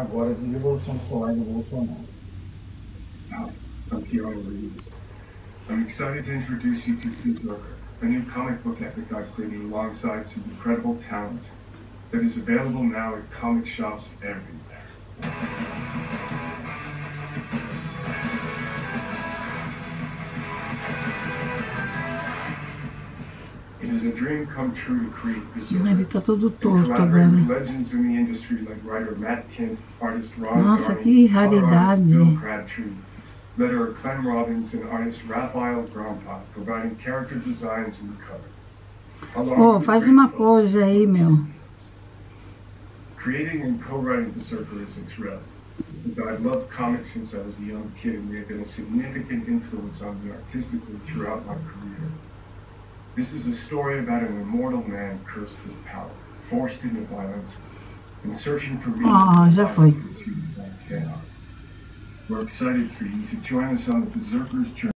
agora de Revolução Solar do Bolsonaro. I'm excited to introduce you to Berserker, a new comic book epic I've created alongside some incredible talent that is available now at comic shops everywhere. Ele Berserker. tá todo and torto collaborate with agora. legends in the industry like writer Matt Kindt, artist Ron Nossa, Garney, que color artist Bill raridade. Crabtree, letterer Clem Robins, and artist Rafael Grampá, providing character designs and cover. Oh, faz uma pose aí, meu. Creating and co-writing Berserker is a thrill. Because I've loved comics since I was a young kid, and they have been a significant influence on me artistically throughout my career. This is a story about an immortal man cursed with power, forced into violence, and searching for meaning. Ah, in já life foi. in pursuit of that chaos. We're excited for you to join us on the Berserker's journey.